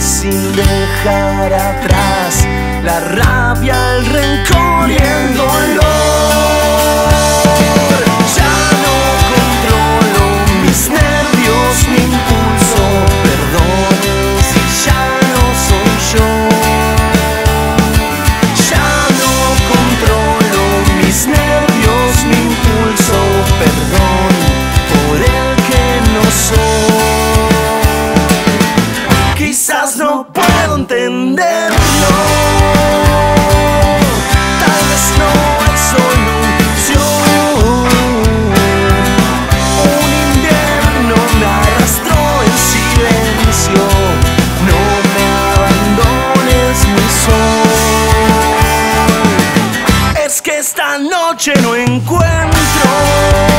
sin dejar atrás la rabia, no puedo entenderlo. Tal vez no hay solución. Un invierno me arrastró en silencio. No me abandones, mi sol. Es que esta noche no encuentro.